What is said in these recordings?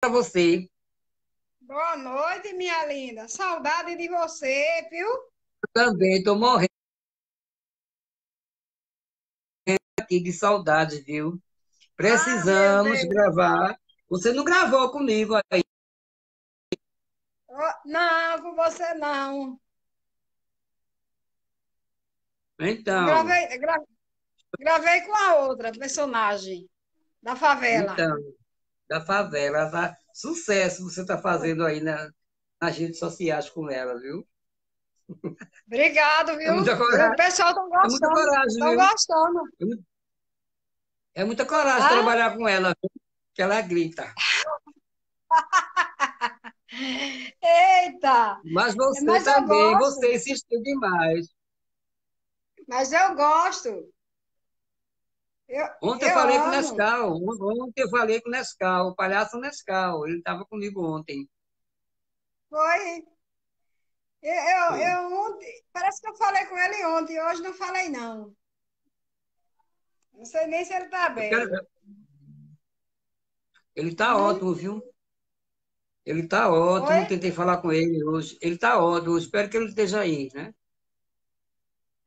para você. Boa noite, minha linda. Saudade de você, viu? Eu também estou morrendo aqui de saudade, viu? Precisamos ah, gravar. Você não gravou comigo aí? Não, com você não. Então. Gravei, gra, gravei com a outra personagem da favela. Então, da favela. Tá? Sucesso você está fazendo aí na, nas redes sociais com ela, viu? Obrigado, viu? É muita coragem. O pessoal está gostando. É muita coragem, Estão gostando. É muita coragem ah? trabalhar com ela, viu? que ela grita. Eita! Mas você Mas também, você insistiu demais. Mas eu gosto. Eu, ontem eu, eu falei amo. com o Nescau. Ontem eu falei com o Nescau, o palhaço Nescau. Ele estava comigo ontem. Foi. Eu, eu, eu, ontem, parece que eu falei com ele ontem, hoje não falei, não. Não sei nem se ele está bem. Ele está hum. ótimo, viu? Ele está ótimo, Oi? tentei falar com ele hoje. Ele está ótimo, espero que ele esteja aí, né?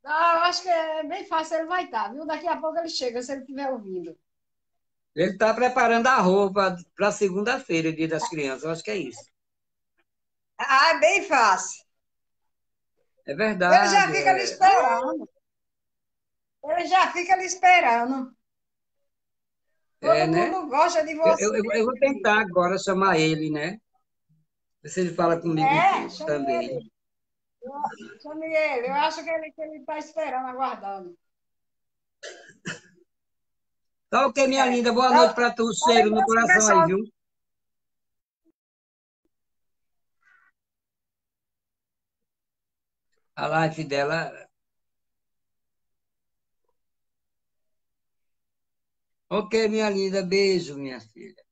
Ah, eu acho que é bem fácil, ele vai estar, viu? Daqui a pouco ele chega, se ele estiver ouvindo. Ele está preparando a roupa para segunda-feira, dia das crianças, eu acho que é isso. Ah, é bem fácil. É verdade. Ele já fica ali é. esperando. Ele já fica ali esperando. Todo é, né? mundo gosta de você. Eu, eu, eu, vou tentar agora chamar ele, né? Ver se ele fala comigo é, também. Ele. Chame ele. Eu acho que ele está tá esperando, aguardando. Tá ok, minha é. linda. Boa tá. noite para tu. Cheiro no coração aí, viu? A live dela Ok, minha linda. Beijo, minha filha.